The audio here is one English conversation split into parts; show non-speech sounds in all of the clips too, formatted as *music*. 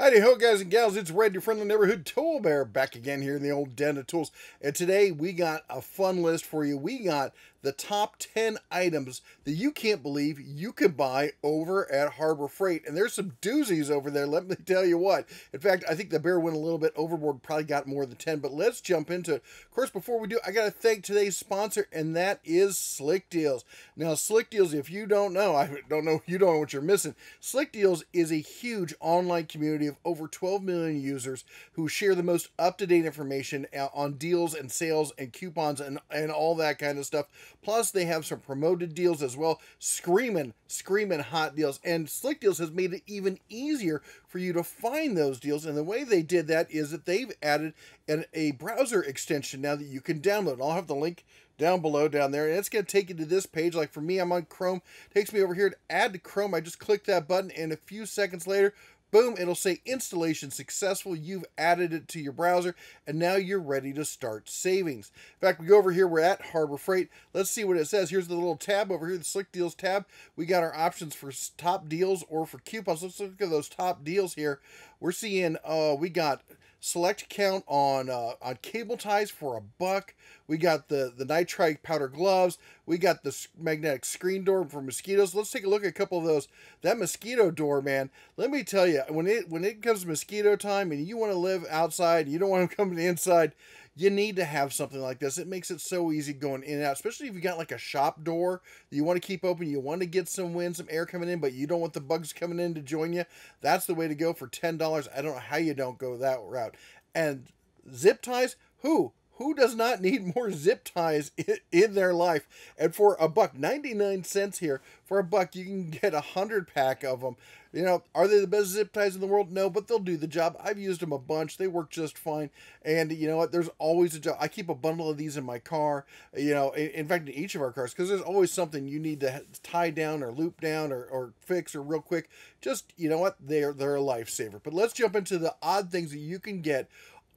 Howdy ho, guys and gals. It's Red, your friendly neighborhood tool bear, back again here in the old den of tools. And today we got a fun list for you. We got the top 10 items that you can't believe you can buy over at Harbor Freight. And there's some doozies over there, let me tell you what. In fact, I think the bear went a little bit overboard, probably got more than 10, but let's jump into it. Of course, before we do, I got to thank today's sponsor, and that is Slickdeals. Now, Slickdeals, if you don't know, I don't know, you don't know what you're missing. Slickdeals is a huge online community of over 12 million users who share the most up-to-date information uh, on deals and sales and coupons and, and all that kind of stuff Plus, they have some promoted deals as well. Screaming, screaming hot deals. And Slickdeals has made it even easier for you to find those deals. And the way they did that is that they've added an, a browser extension now that you can download. I'll have the link down below down there and it's going to take you to this page like for me i'm on chrome takes me over here to add to chrome i just click that button and a few seconds later Boom, it'll say installation successful. You've added it to your browser, and now you're ready to start savings. In fact, we go over here, we're at Harbor Freight. Let's see what it says. Here's the little tab over here, the Slickdeals tab. We got our options for top deals or for coupons. Let's look at those top deals here. We're seeing, uh, we got select count on uh, on cable ties for a buck. We got the the nitrile powder gloves. We got the magnetic screen door for mosquitoes. Let's take a look at a couple of those. That mosquito door, man. Let me tell you, when it when it comes to mosquito time and you want to live outside, you don't want *laughs* to come inside you need to have something like this. It makes it so easy going in and out, especially if you got like a shop door you want to keep open. You want to get some wind, some air coming in, but you don't want the bugs coming in to join you. That's the way to go for $10. I don't know how you don't go that route. And zip ties, who? Who does not need *laughs* more zip ties in, their life? And for a buck, 99 cents here, for a buck, you can get a hundred pack of them. You know, are they the best zip ties in the world? No, but they'll do the job. I've used them a bunch. They work just fine. And you know what? There's always a job. I keep a bundle of these in my car, you know, in fact, in each of our cars, because there's always something you need to tie down or loop down or, or fix or real quick. Just, you know what? They're, they're a lifesaver. But let's jump into the odd things that you can get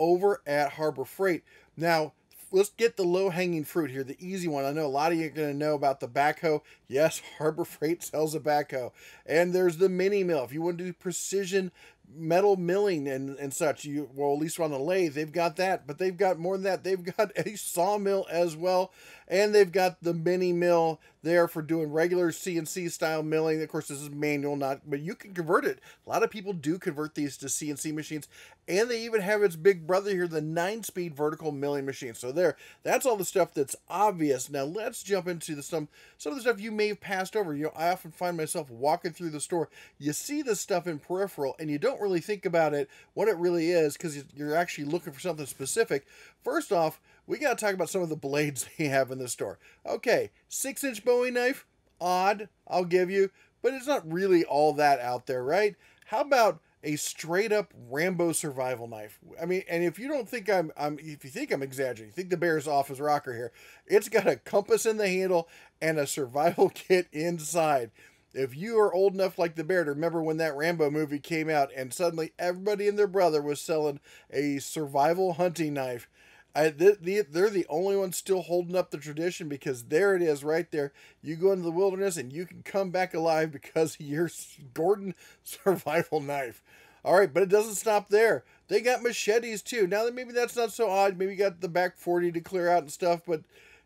over at Harbor Freight. Now, let's get the low hanging fruit here, the easy one. I know a lot of you are going to know about the backhoe. Yes, *laughs* Harbor Freight sells a backhoe. And there's the mini mill. If you want to do precision metal milling and, and such, you well, at least on the lathe, they've got that. But they've got more than that. They've got *laughs* a sawmill as well. And they've got the mini mill there for doing regular CNC style milling. Of course, this is manual, not, but you can convert it. A lot of people do convert these to CNC machines. And they even have its big brother here, the nine speed vertical milling machine. So there, that's all the stuff that's obvious. Now let's jump into the some some of the stuff you may have passed over. You know, I often find myself walking through the store. You see this stuff in peripheral and you don't really think about it, what it really is, because you're actually looking for something specific. First off, we got to talk about some of the blades *laughs* they have in the store. Okay, six inch Bowie knife, odd, I'll give you, but it's not really all that out there, right? How about a straight up Rambo survival knife? I mean, and if you don't think I'm, I'm if you think I'm exaggerating, you think the bear's off his rocker here, it's got a compass in the handle and a survival *laughs* kit inside. If you are old enough like the bear to remember when that Rambo movie came out and suddenly everybody and their brother was selling a survival hunting knife, I, the, the, they're the only ones still holding up the tradition because there it is right there. You go into the wilderness and you can come back alive because of your *laughs* Gordon survival knife. All right, but it doesn't stop there. They got machetes too. Now maybe that's not so odd. Maybe you got the back 40 to clear out and stuff, but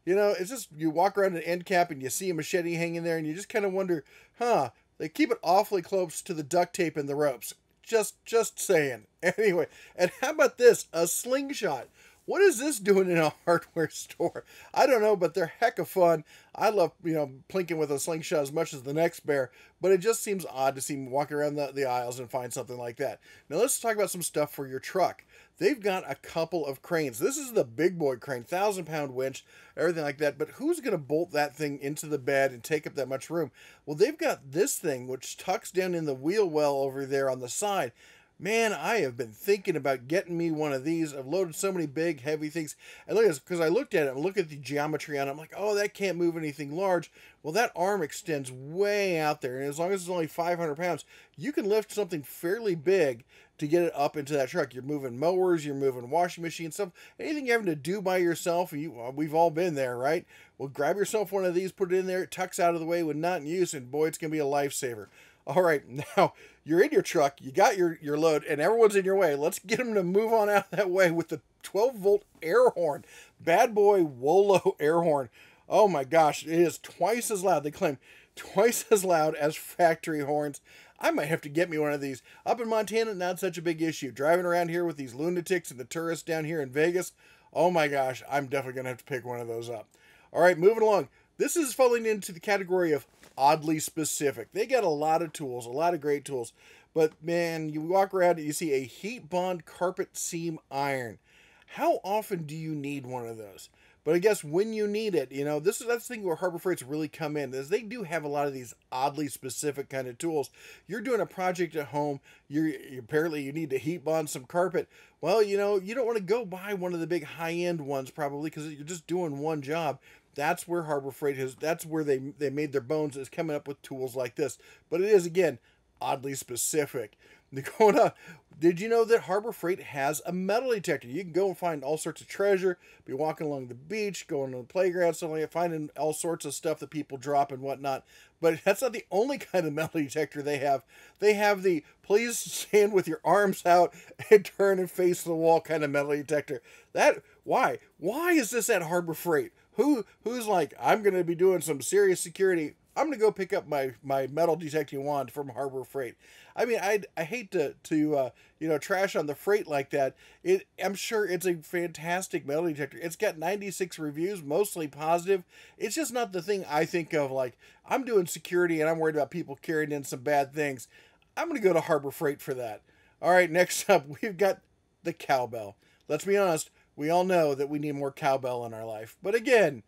you know, it's just you walk around an end cap and you see a machete hanging there and you just kind of wonder, huh, they keep it awfully close to the duct tape and the ropes. Just just saying. *laughs* Anyway, and how about this? A slingshot. What is this doing in a *laughs* hardware store? I don't know, but they're heck of fun. I love, you know, plinking with a slingshot as much as the next bear, but it just seems odd to see me walk around the, the aisles and find something like that. Now let's talk about some stuff for your truck. They've got a couple of cranes. This is the big boy crane, thousand pound winch, everything like that. But who's going to bolt that thing into the bed and take up that much room? Well, they've got this thing which tucks down in the wheel well over there on the side Man, I have been thinking about getting me one of these. I've loaded so many big, heavy things. And look at this, because I looked at it and look at the geometry on it. I'm like, oh, that can't move anything large. Well, that arm extends way out there. And as long as it's only 500 pounds, you can lift something fairly big to get it up into that truck. You're moving mowers, you're moving washing machines, stuff. Anything you're having to do by yourself, you, well, we've all been there, right? Well, grab yourself one of these, put it in there, it tucks out of the way when not in use, and boy, it's going to be a lifesaver. All right, *laughs* now you're in your truck, you got your, your load, and everyone's in your way. Let's get them to move on out that way with the 12 volt air horn. Bad boy Wolo *laughs* air horn. Oh my gosh, it is twice as loud. They claim twice as loud as factory horns. I might have to get me one of these. Up in Montana, not such a big issue. Driving around here with these lunatics and the tourists down here in Vegas, oh my gosh, I'm definitely going to have to pick one of those up. All right, moving along. This is falling into the category of oddly specific. They got a lot of tools, a lot of great tools. But man, you walk around and you see a heat bond carpet seam iron. How often do you need one of those? But I guess when you need it, you know, this is that's the thing where Harbor Freight's really come in is they do have a lot of these oddly specific kind of tools. You're doing a project at home. You're apparently you need to heat bond some carpet. Well, you know, you don't want to go buy one of the big high end ones probably because you're just doing one job. That's where Harbor Freight has. That's where they they made their bones is coming up with tools like this. But it is again oddly specific. *laughs* On, did you know that Harbor Freight has a metal detector? You can go and find all sorts of treasure, be walking along the beach, going to the playground, stuff like finding all sorts of stuff that people drop and whatnot. But *laughs* that's not the only kind of metal *laughs* detector they have. They have the please stand with your arms out and turn and face the wall kind of metal detector. That why? Why is this at Harbor Freight? Who who's like, I'm gonna be doing some serious security I'm gonna go pick up my my metal detecting wand from Harbor Freight. I mean, I I hate to to uh, you know trash on the freight like that. It I'm sure it's a fantastic metal detector. It's got 96 reviews, mostly positive. It's just not the thing I think of. Like I'm doing security and I'm worried about people carrying in some bad things. I'm gonna go to Harbor Freight for that. All right, *laughs* next up we've got the cowbell. Let's be honest. We all know that we need more cowbell in our life, but again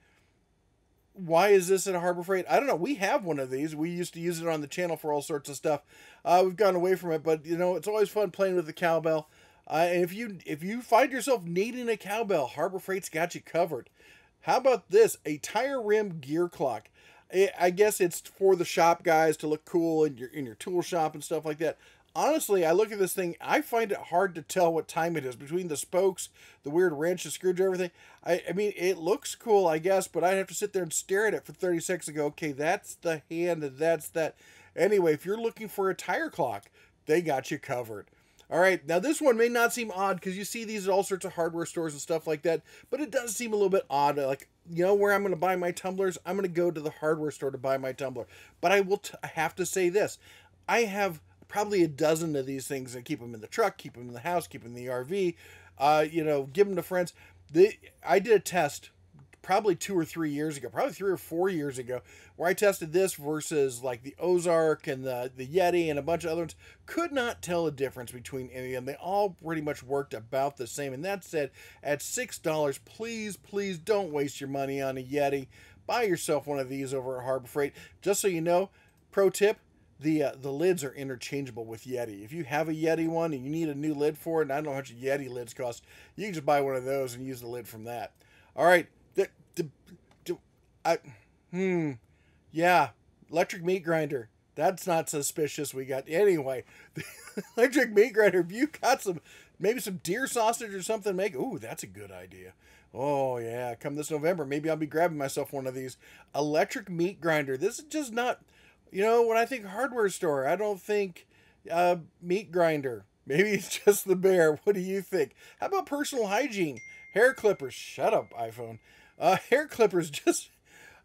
why is this at a Harbor Freight? I don't know. We have one of these. We used to use it on the channel for all sorts of stuff. Uh, we've gone away from it, but you know, it's always fun playing with the cowbell. Uh, and if you if you find yourself needing a cowbell, Harbor Freight's got you covered. How about this? A tire rim gear clock. I guess it's for the shop guys to look cool in your in your tool shop and stuff like that honestly, I look at this thing, I find it hard to tell what time it is between the spokes, the weird wrench, the screwdriver thing. I, I mean, it looks cool, I guess, but I'd have to sit there and stare at it for 30 seconds and go, okay, that's the hand, and that's that. Anyway, if you're looking for a tire clock, they got you covered. All right, now this one may not seem odd because you see these at all sorts of hardware stores and stuff like that, but it does seem a little bit odd. Like, you know, where I'm going to buy my tumblers, I'm going to go to the hardware store to buy my tumbler. But I will have to say this I have probably a dozen of these things and keep them in the truck, keep them in the house, keep them in the RV, uh, you know, give them to friends. They, I did a test probably two or three years ago, probably three or four years ago, where I tested this versus like the Ozark and the, the Yeti and a bunch of other ones. Could not tell a difference between any of them. They all pretty much worked about the same. And that said, at $6, please, please don't waste your money on a Yeti. Buy yourself one of these over at Harbor Freight. Just so you know, pro tip, the uh, the lids are interchangeable with Yeti. If you have a Yeti one and you need a new lid for it, and I don't know how much Yeti lids cost, you can just buy one of those and use the lid from that. All right, the, the, the I, hmm, yeah, electric meat grinder. That's not suspicious. We got anyway. The *laughs* electric meat grinder. If you got some, maybe some deer sausage or something, make. Ooh, that's a good idea. Oh yeah, come this November, maybe I'll be grabbing myself one of these electric meat grinder. This is just not you know, when I think hardware store, I don't think uh, meat grinder. *laughs* Maybe it's just the bear. What do you think? How about personal hygiene? Hair clippers. Shut up, iPhone. Uh, *laughs* hair clippers just.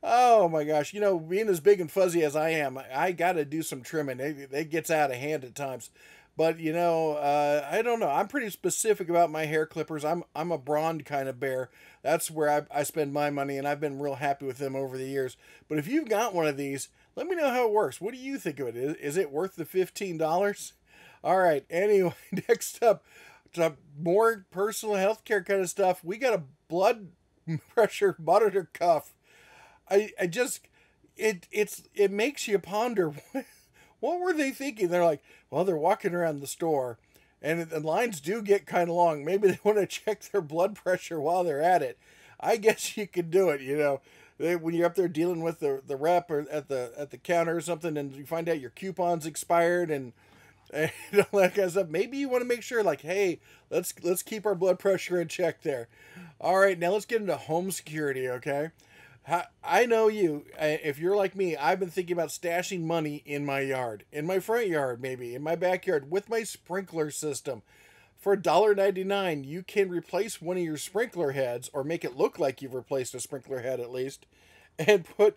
Oh my gosh. You know, being as big and fuzzy as I am, I got to do some trimming. It, it gets out of hand at times. But you know, uh, I don't know. I'm pretty specific about my hair clippers. I'm I'm a Braun kind of bear. That's where I, I spend my money, and I've been real happy with them over the years. But if you've got one of these, let me know how it works. What do you think of it? Is, is it worth the fifteen dollars? All right. Anyway, *laughs* next up, to more personal health care kind of stuff. We got a blood *laughs* pressure monitor cuff. I I just it it's it makes you ponder. *laughs* what were they thinking? They're like, well, they're walking around the store, and the lines do get kind of long. Maybe they want to check their blood pressure while they're at it. I guess you could do it. You know, they, when you're up there dealing with the the rep or at the at the counter or something, and you find out your coupon's expired and *laughs* and all that kind of stuff. Maybe you want to make sure, like, hey, let's let's keep our blood pressure in check there. All right, now let's get into home security. Okay, I know you. If you're like me, I've been thinking about stashing money in my yard, in my front yard, maybe in my backyard with my sprinkler system. For $1.99, you can replace one of your sprinkler heads or make it look like you've replaced a sprinkler head at least and put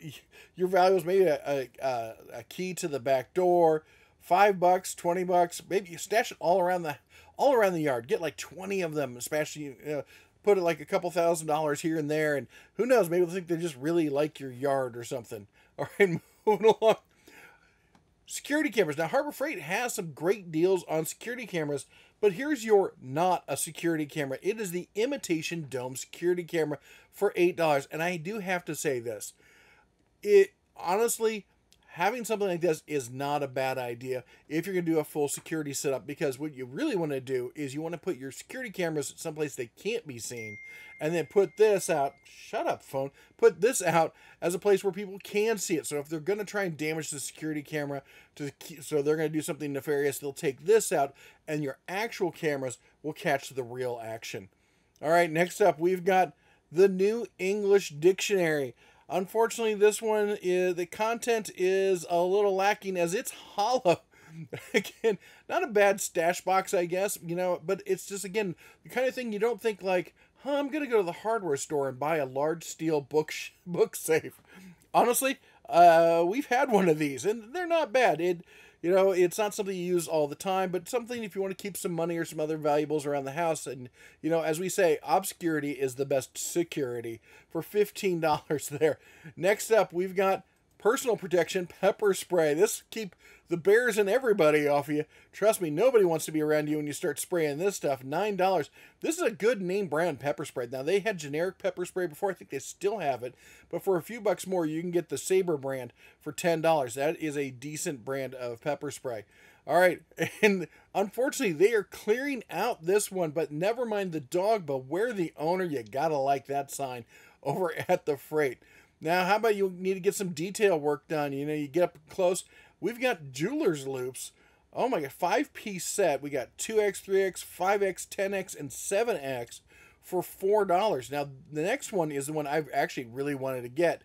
your valuables, maybe a, a, a key to the back door, five bucks, 20 bucks, maybe you stash it all around the all around the yard. Get like 20 of them, especially, you know, put it like a couple thousand dollars here and there. And who knows, maybe they'll think they just really like your yard or something. *laughs* All right, *laughs* moving along. Security cameras. Now, Harbor Freight has some great deals on security cameras, but here's your not a security camera. It is the imitation dome security camera for $8. And I do have to say this. It honestly having something like this is not a bad idea if you're going to do a full security setup because what you really want to do is you want to put your security cameras someplace they can't be seen and then put this out shut up phone put this out as a place where people can see it. So if they're going to try and damage the security camera to so they're going to do something nefarious they'll take this out and your actual cameras will catch the real action. All right next up we've got the new english dictionary Unfortunately, this one is the content is a little lacking as it's *laughs* hollow. again, not a bad stash box, I guess, you know, but it's just again the kind of thing you don't think like, huh, I'm gonna go to the hardware store and buy a large steel book *laughs* book safe. Honestly, uh, we've had one of these and they're not bad. It you know, it's not something you use all the time, but something if you want to keep some money or some other valuables around the house. And, you know, as we say, obscurity is the best security for $15 *laughs* there. Next up, we've got personal protection pepper spray. This keep the bears and everybody off you. Trust me, nobody wants to be around you when you start spraying this stuff. Nine dollars. This is a good name brand pepper spray. Now they had generic pepper spray before. I think they still have it, but for a few bucks more, you can get the Sabre brand for ten dollars. That is a decent brand of pepper spray. All right, *laughs* and unfortunately, they are clearing out this one, but never mind the dog, but where the owner. You gotta like that sign over at the freight. Now, how about you need to get some detail work done? You know, you get up close We've got jeweler's loupes. Oh my god, five piece set. We got 2x, 3x, 5x, 10x, and 7x for $4. Now, the next one is the one I've actually really wanted to get.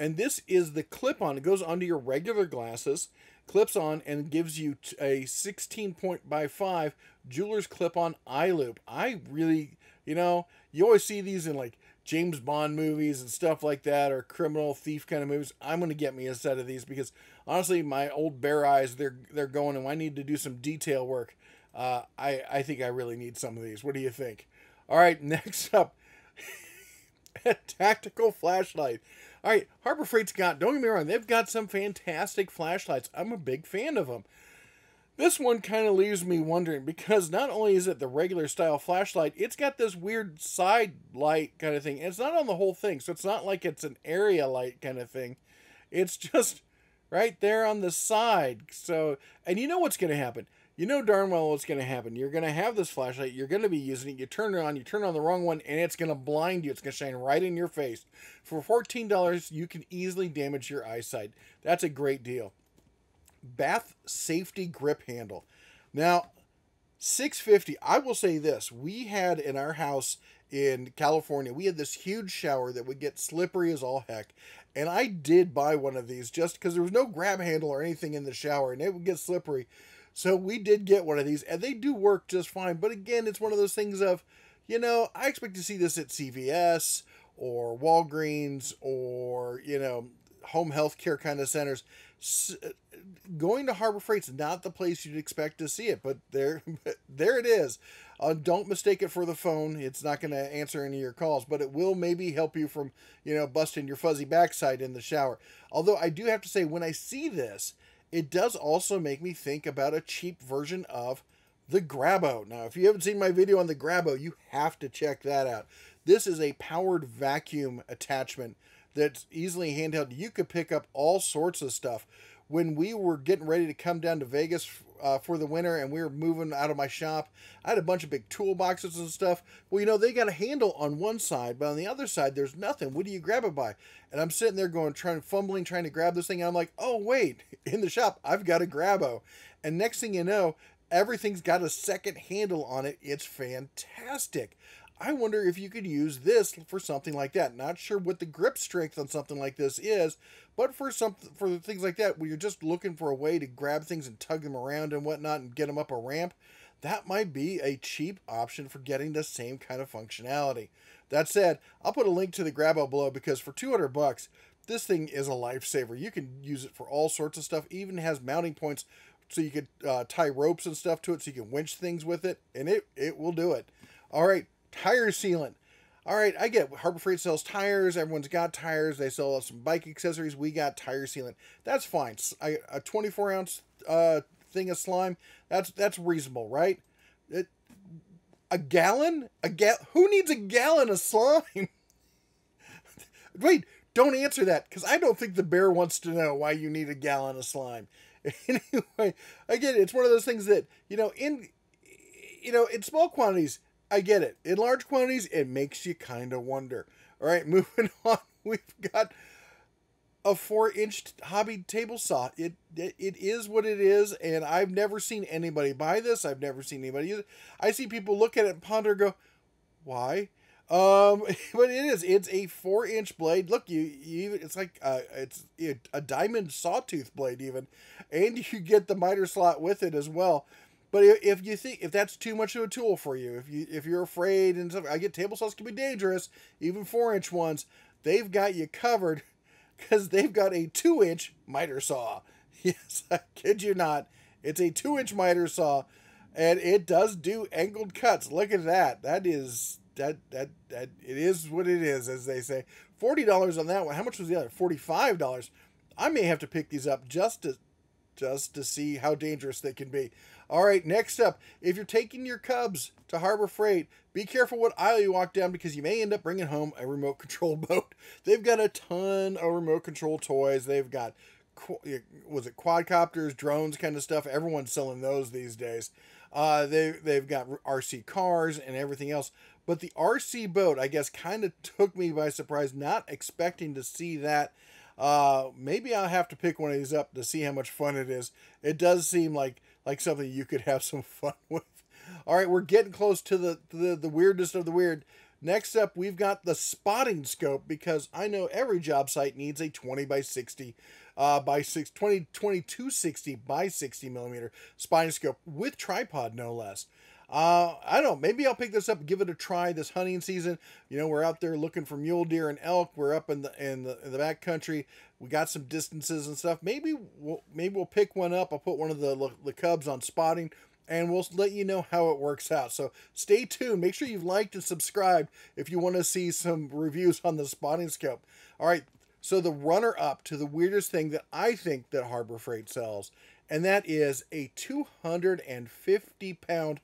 And this is the clip on. It goes onto your regular glasses, clips on, and gives you a 16 point by 5 jeweler's clip on eye loupe. I really, you know, you always see these in like James Bond movies and stuff like that, or criminal thief kind of movies. I'm gonna get me a set of these because honestly, my old bare eyes they're they're going, and I need to do some detail work. Uh, I I think I really need some of these. What do you think? All right, *laughs* next up, a *laughs* tactical flashlight. All right, Harbor Freight's got. Don't get me wrong, they've got some fantastic flashlights. I'm a big fan of them. This one kind of leaves me wondering because not only is it the regular style flashlight, it's got this weird side light kind of thing. It's not on the whole thing, so it's not like it's an area light kind of thing. It's *laughs* just right there on the side. So, and you know what's going to happen. You know darn well what's going to happen. You're going to have this flashlight. You're going to be using it. You turn it on. You turn on the wrong one, and it's going to blind you. It's going to shine right in your face. For $14, you can easily damage your eyesight. That's a great deal bath safety grip handle. Now, 650, I will say this. We had in our house in California, we had this huge shower that would get slippery as all heck. And I did buy one of these just because there was no grab handle or anything in the shower and it would get slippery. So we did get one of these and they do work just fine. But again, it's one of those things of, you know, I expect to see this at CVS or Walgreens or, you know, home health care kind of centers going to Harbor Freight's not the place you'd expect to see it, but there, *laughs* there it is. Uh, don't mistake it for the phone. It's not going to answer any of your calls, but it will maybe help you from, you know, busting your fuzzy backside in the shower. Although I do have to say, when I see this, it does also make me think about a cheap version of the Grabo. Now, if you haven't seen my video on the Grabo, you have to check that out. This is a powered vacuum attachment that's easily handheld. You could pick up all sorts of stuff when we were getting ready to come down to Vegas uh, for the winter and we were moving out of my shop, I had a bunch of big toolboxes and stuff. Well, you know, they got a handle on one side, but on the other side, there's nothing. What do you grab it by? And I'm sitting there going, trying, fumbling, trying to grab this thing. And I'm like, oh, wait, *laughs* in the shop, I've got a Grabo. And next thing you know, everything's got a second handle on it. It's fantastic. I wonder if you could use this for something like that. Not sure what the grip strength on something like this is, but for some for things like that, where you're just looking for a way to grab things and tug them around and whatnot and get them up a ramp, that might be a cheap option for getting the same kind of functionality. That said, I'll put a link to the Grabo below because for 200 bucks, this thing is a lifesaver. You can use it for all sorts of stuff. Even has mounting points so you could uh, tie ropes and stuff to it so you can winch things with it, and it it will do it. All right, tire sealant. All right, I get Harbor Freight sells tires. Everyone's got tires. They sell some bike accessories. We got tire sealant. That's fine. I, a 24 ounce uh, thing of slime. That's that's reasonable, right? It, a gallon? A gal? Who needs a gallon of slime? *laughs* Wait, don't answer that because I don't think the bear wants to know why you need a gallon of slime. *laughs* anyway, again, it's one of those things that you know in you know in small quantities I get it. In large quantities, it makes you kind of wonder. All right, *laughs* moving on. We've got a four-inch hobby table saw. It, it it is what it is, and I've never seen anybody buy this. I've never seen anybody use it. I see people look at it and ponder, go, "Why?" Um, *laughs* but it is. It's a four-inch blade. Look, you, you it's like uh, it's a diamond sawtooth blade even, and *laughs* you get the miter slot with it as well. But if you think if that's too much of a tool for you, if you if you're afraid and stuff, I get table saws can be dangerous, even four inch ones. They've got you covered *laughs* because they've got a two inch miter saw. *laughs* Yes, I kid you not. It's a two inch miter saw, and it does do angled cuts. Look at that. That is that that that it is what it is, as they say. Forty dollars on that one. How much was the other? Forty five dollars. I may have to pick these up just to just to see how dangerous they can be. All right, next up, if you're taking your Cubs to Harbor Freight, be careful what aisle you walk down because you may end up bringing home a remote *laughs* control boat. They've got a ton of remote control toys. They've got, was it quadcopters, drones, kind of stuff. Everyone's selling those these days. Uh, they they've got RC cars and everything else. But the RC boat, I guess, kind of took me by surprise. Not expecting to see that. Uh, maybe I'll have to pick one of these up to see how much fun it is. It does seem like like something you could have *laughs* some fun with. All right, we're getting close to the the, the weirdest of the weird. Next up, we've got the spotting scope because I know every job site needs a 20 by 60 uh, by 6, 20, 2260 by 60 millimeter spotting scope with tripod, no less. Uh, I don't know. Maybe I'll pick this up, give it a try this hunting season. You know, we're out there looking for mule deer and elk. We're up in the in the in the back country. We got some distances and stuff. Maybe we'll maybe we'll pick one up. I'll put one of the the cubs on spotting, and we'll let you know how it works out. So stay tuned. Make sure you've liked and subscribed if you want to see some reviews on the spotting scope. All right. So the runner up to the weirdest thing that I think that Harbor Freight sells, and that is a 250 pound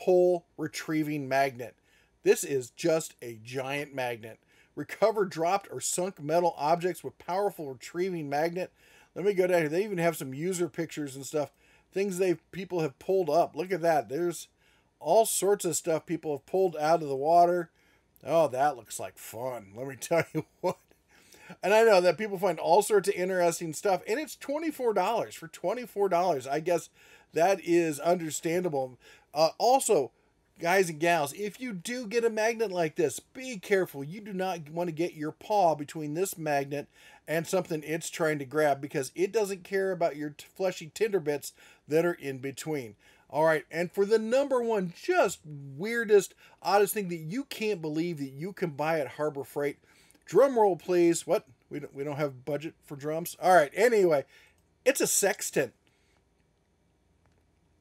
pole retrieving magnet. This is just a giant magnet. Recover dropped or sunk metal objects with powerful retrieving magnet. Let me go down here. They even have some user pictures and stuff. Things they people have pulled up. Look at that. There's all sorts of stuff people have pulled out of the water. Oh, that looks like fun. Let me *laughs* tell you what. And I know that people find all sorts of interesting stuff, and it's $24 for $24. I guess that is understandable. Uh, also, guys and gals, if you do get a magnet like this, be careful. You do not want to get your paw between this magnet and something it's trying to grab because it doesn't care about your fleshy tinder bits that are in between. All right, and for the number one, just weirdest, oddest thing that you can't believe that you can buy at Harbor Freight. Drum roll, please. What? We don't, we don't have budget for drums? All right, anyway, it's a sextant.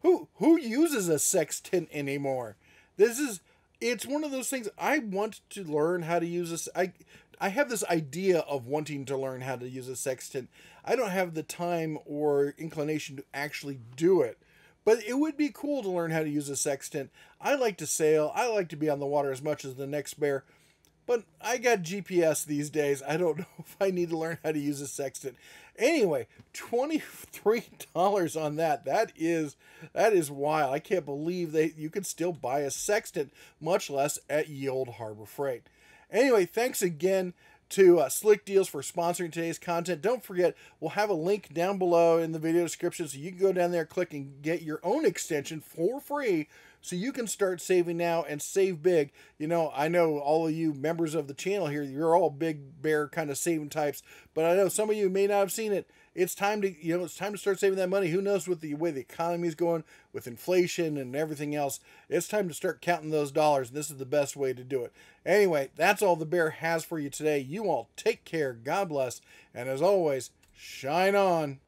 Who who uses a sextant anymore? This is it's one of those things I want to learn how to use this. I I have this idea of wanting to learn how to use a sextant. I don't have the time or inclination to actually do it. But it would be cool to learn how to use a sextant. I like to sail. I like to be on the water as much as the next bear. But I got GPS these days. I don't *laughs* know if I need to learn how to use a sextant. Anyway, $23 *laughs* on that. That is that is wild. I can't believe that you can still buy a sextant, much less at Ye Olde Harbor Freight. Anyway, thanks again to uh, Slickdeals for sponsoring today's content. Don't forget, we'll have a link down below in the video description so you can go down there, click, and get your own extension for free so you can start saving now and save big. You know, I know all of you members of the channel here, you're all big bear kind of saving types, but I know some of you may not have seen it. It's time to, you know, it's time to start saving that money. Who knows what the way the economy is going with inflation and everything else. It's time to start counting those dollars. And this is the best way to do it. Anyway, that's all the bear has for you today. You all take care. God bless. And as always, shine on.